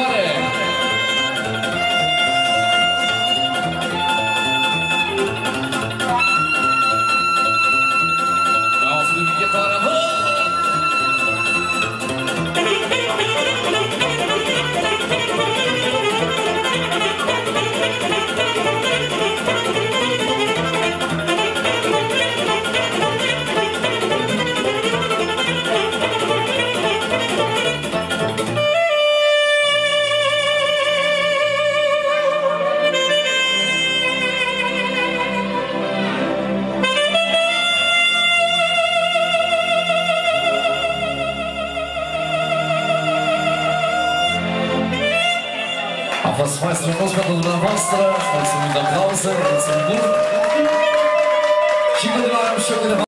부활해. Państwa Gospodu na Wastra, z Państwem Klausen, z Państwem Sigodlałem się